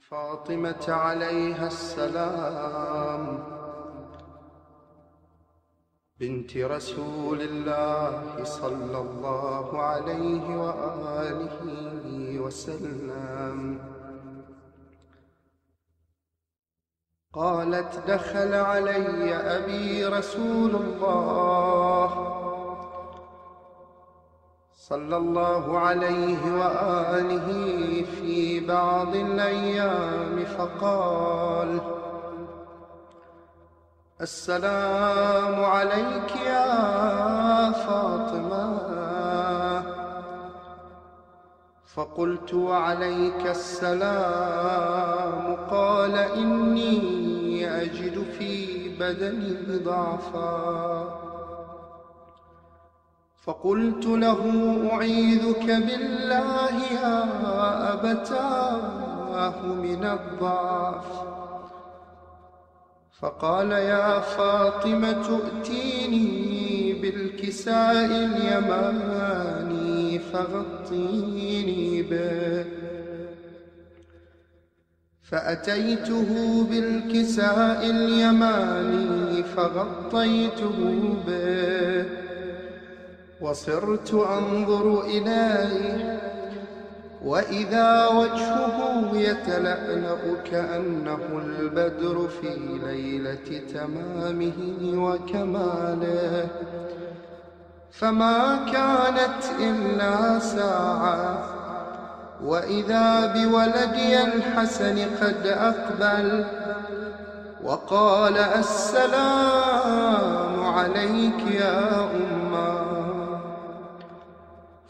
فاطمة عليها السلام. بنت رسول الله صلى الله عليه وآله وسلم. قالت دخل علي أبي رسول الله. صلى الله عليه وآله في بعض الأيام فقال السلام عليك يا فاطمة. فقلت وعليك السلام. قال إني أجد في بدني ضعفا. فقلت له أعيذك بالله يا أبتاه من الضعف. فقال يا فاطمة ائتيني بالكساء اليماني فغطيني به. فأتيته بالكساء اليماني فغطيته به. وصرت أنظر إليه وإذا وجهه يتلألأ كأنه البدر في ليلة تمامه وكماله. فما كانت إلا ساعة وإذا بولدي الحسن قد أقبل وقال السلام عليك يا أمّا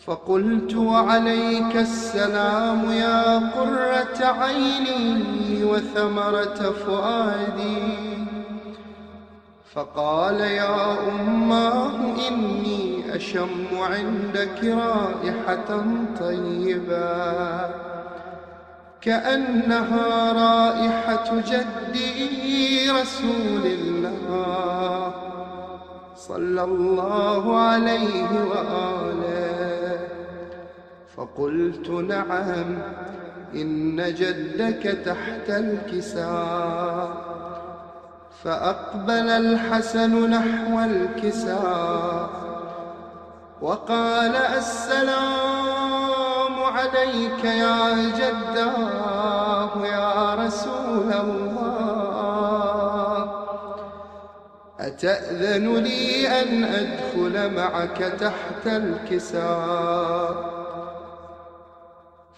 فقلت وعليك السلام يا قرة عيني وثمرة فؤادي. فقال يا أماه إني أشم عندك رائحة طيبة. كأنها رائحة جدي رسول الله صلى الله عليه وآله فقلت نعم إن جدك تحت الكساء. فأقبل الحسن نحو الكساء وقال السلام عليك يا جداه يا رسول الله. أتأذن لي أن أدخل معك تحت الكساء؟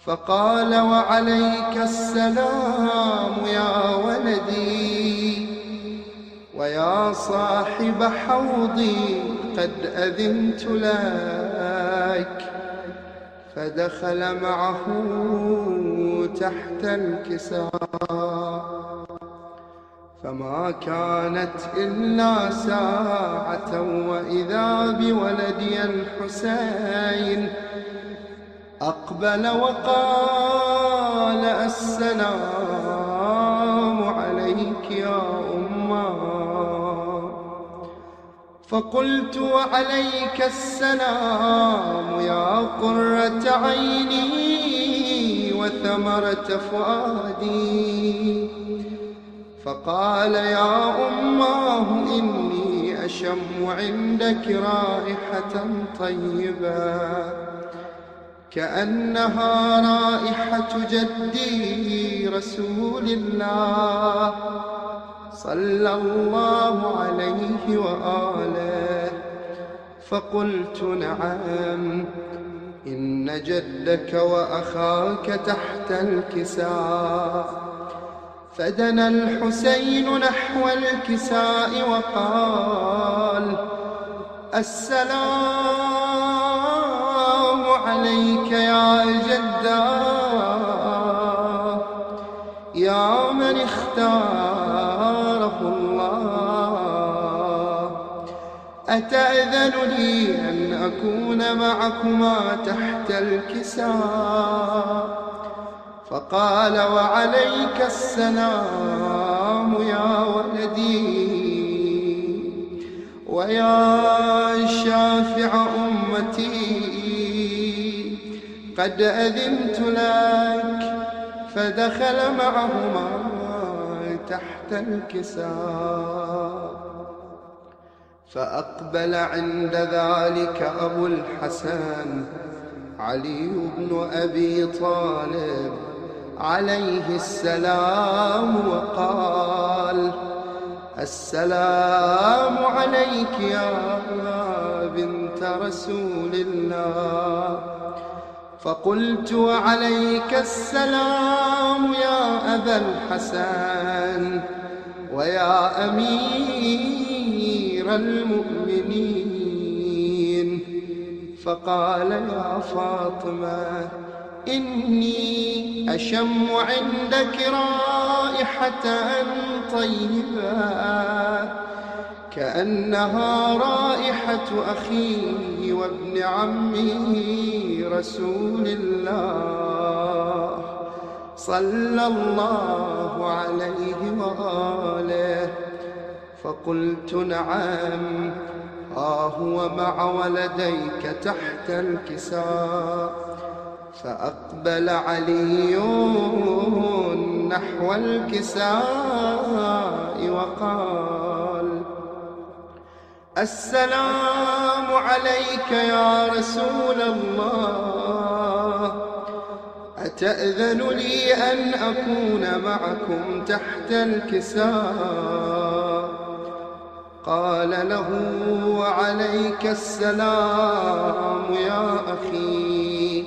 فقال وعليك السلام يا ولدي ويا صاحب حوضي قد أذنت لك فدخل معه تحت الكساء فما كانت إلا ساعة وإذا بولدي الحسين أقبل وقال السلام عليك يا أمّا فقلت وعليك السلام يا قرة عيني وثمرة فؤادي. فقال يا أماه إني أشم عندك رائحة طيبة. كأنها رائحة جدي رسول الله صلى الله عليه وآله. فقلت نعم إن جدك وأخاك تحت الكساء. فدنا الحسين نحو الكساء وقال السلام عليك يا جدا يا من اختاره الله. أتأذن لي أن أكون معكما تحت الكساء؟ فقال وعليك السلام يا ولدي. ويا شافع أمتي. قد أذنت لك فدخل معهما تحت الكساء. فأقبل عند ذلك أبو الحسن علي بن أبي طالب عليه السلام وقال السلام عليك يا بنت رسول الله. فقلت وعليك السلام يا أبا الحسن ويا أمير المؤمنين. فقال يا فاطمة إني أشم عندك رائحة طيبة. كأنها رائحة أخي وابن عمي رسول الله صلى الله عليه وآله. فقلت نعم ها هو مع ولديك تحت الكساء. فأقبل علي نحو الكساء وقال السلام عليك يا رسول الله. أتأذن لي أن أكون معكم تحت الكساء؟ قال له وعليك السلام يا أخي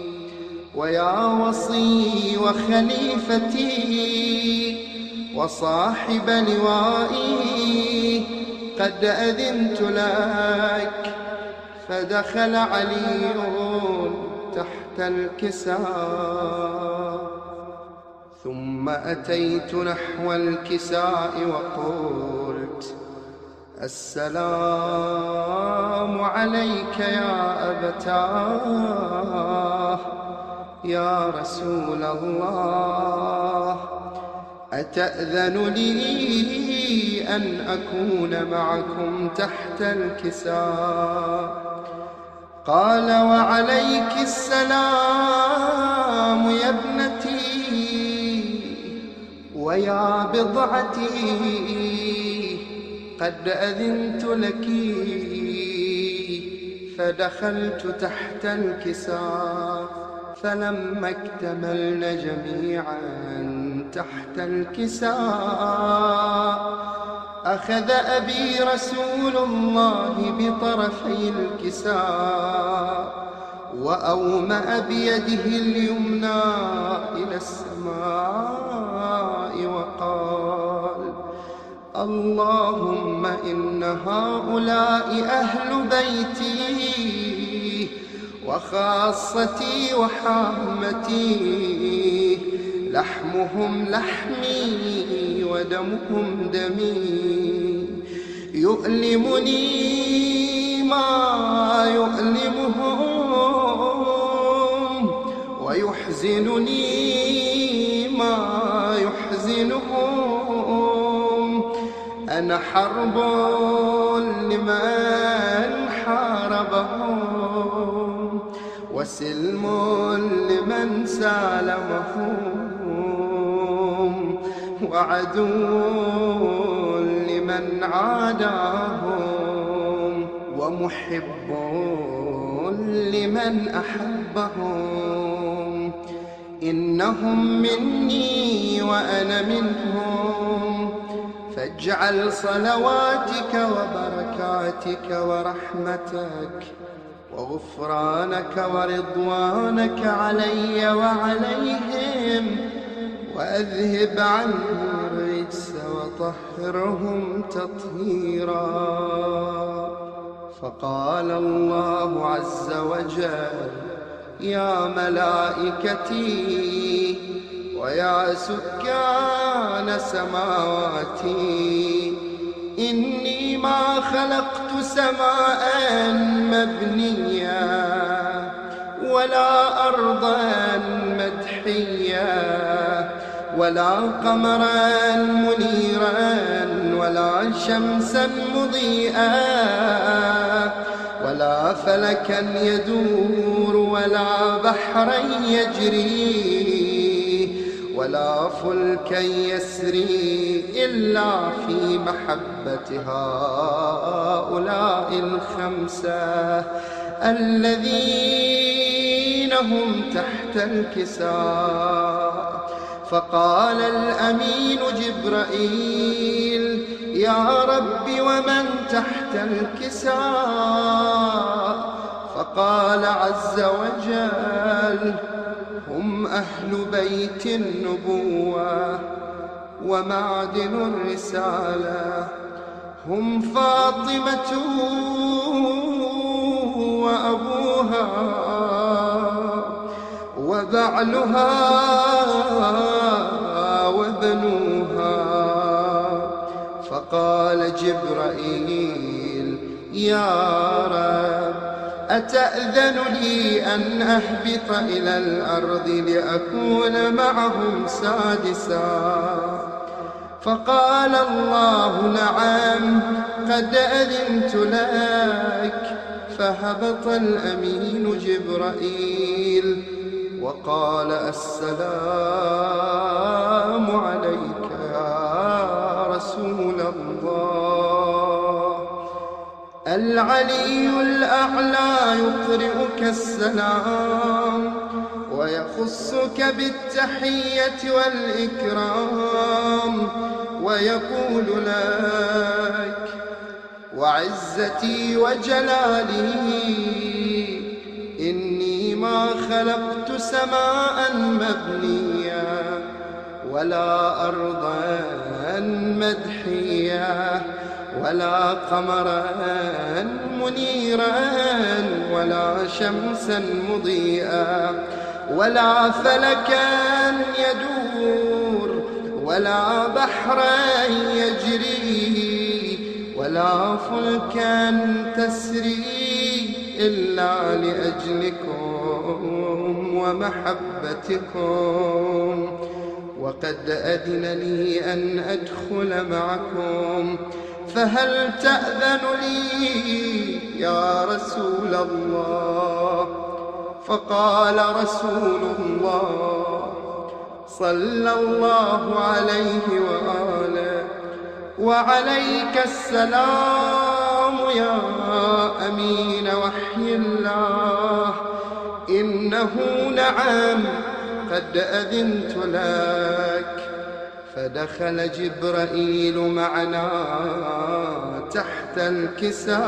ويا وصي وخليفتي وصاحب لوائي. قد أذنت لك فدخل علي تحت الكساء. ثم أتيت نحو الكساء وقلت السلام عليك يا أبتاه يا رسول الله. أتأذن لي أن أكون معكم تحت الكساء. قال وعليك السلام يا ابنتي ويا بضعتي. قد أذنت لك فدخلت تحت الكساء. فلما اكتملن جميعا تحت الكساء. أخذ أبي رسول الله بطرفي الكساء وأومأ بيده اليمنى إلى السماء وقال اللهم إن هؤلاء أهل بيتي وخاصتي وحامتي لحمهم لحمي ودمهم دمي. يؤلمني ما يؤلمهم ويحزنني ما يحزنهم. أنا حرب لمن حاربهم وسلم لمن سالمهم. وعدو لمن عاداهم ومحب لمن أحبهم. إنهم مني وأنا منهم. فاجعل صلواتك وبركاتك ورحمتك وغفرانك ورضوانك علي وعليهم وأذهب عنهم الرجس وطهرهم تطهيرا. فقال الله عز وجل يا ملائكتي ويا سكان سماواتي إني ما خلقت سماء مبنيا ولا أرضا ولا قمرا منيرا ولا شمسا مضيئا ولا فلكا يدور ولا بحرا يجري ولا فلكا يسري إلا في محبة هؤلاء الخمسة الذين هم تحت الكساء. فقال الأمين جبرائيل يا رب ومن تحت الكساء؟ فقال عز وجل هم أهل بيت النبوة ومعدن الرسالة هم فاطمة وأبوها وبعلها وبنوها فقال جبرائيل يا رب أتأذن لي أن أهبط إلى الأرض لأكون معهم سادسا؟ فقال الله نعم قد أذنت لك. فهبط الأمين جبرائيل. وقال السلام عليك يا رسول الله. العلي الأعلى يقرئك السلام ويخصك بالتحية والإكرام ويقول لك وعزتي وجلالي ما خلقت سماء مبنيا ولا أرضا مدحيا ولا قمرا منيرا ولا شمسا مضيئا ولا فلكا يدور ولا بحرا يجري ولا فلكا تسري إلا لأجلكم. ومحبتكم. وقد أذن لي أن أدخل معكم. فهل تأذن لي يا رسول الله؟ فقال رسول الله صلى الله عليه وآله. وعليك السلام يا أمين الله إنه نعم. قد أذنت لك فدخل جبرائيل معنا تحت الكساء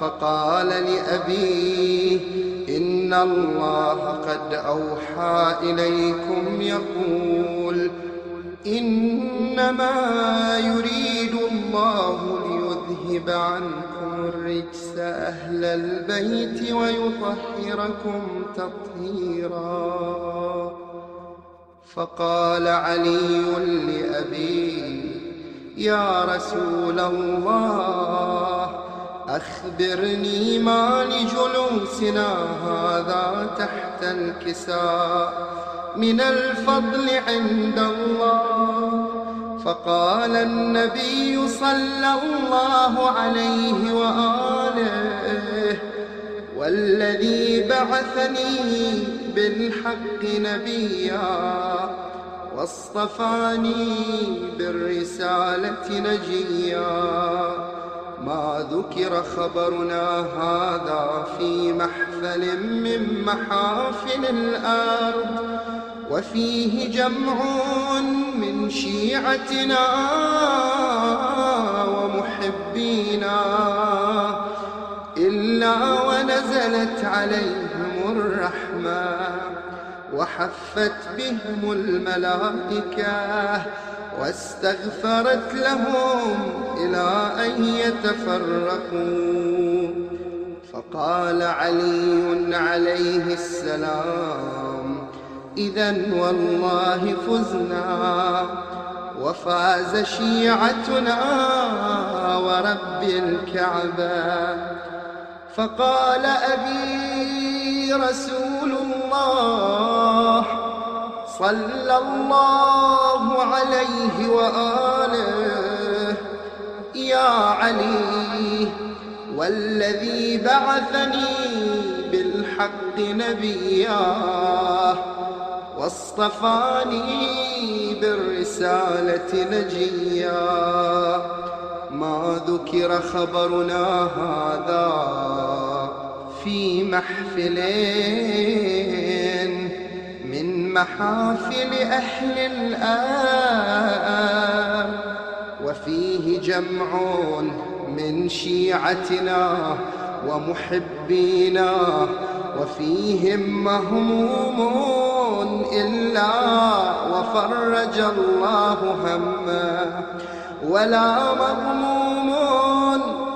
فقال لأبيه إن الله قد أوحى إليكم يقول إنما يريد الله ليذهب عنكم الرجس أهل البيت ويطهركم تطهيرا. فقال علي لأبيه يا رسول الله أخبرني ما لجلوسنا هذا تحت الكساء. من الفضل عند الله. فقال النبي صلى الله عليه وآله والذي بعثني بالحق نبيا واصطفاني بالرسالة نجيا ما ذكر خبرنا هذا في محفل من محافل الأرض وفيه جمع شيعتنا ومحبينا إلا ونزلت عليهم الرحمة وحفت بهم الملائكة واستغفرت لهم إلى أن يتفرقوا. فقال علي عليه السلام إذا والله فزنا وفاز شيعتنا ورب الكعبة. فقال أبي رسول الله صلى الله عليه وآله يا علي والذي بعثني بالحق نبيا. فاصطفاني بالرسالة نجيا. ما ذكر خبرنا هذا في محفلين من محافل أهل الآن. وفيه جمع من شيعتنا ومحبينا. وفيهم مهموم إلا وفرج الله همه ولا مغموم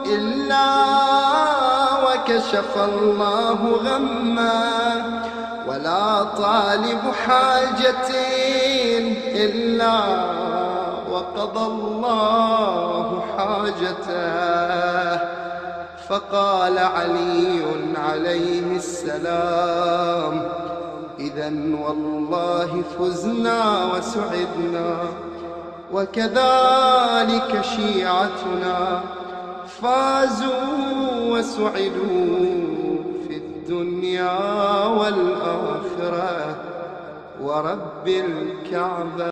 إلا وكشف الله غمه ولا طالب حاجة إلا وقضى الله حاجته فقال علي عليه السلام إذا والله فزنا وسعدنا وكذلك شيعتنا فازوا وسعدوا في الدنيا والآخرة ورب الكعبة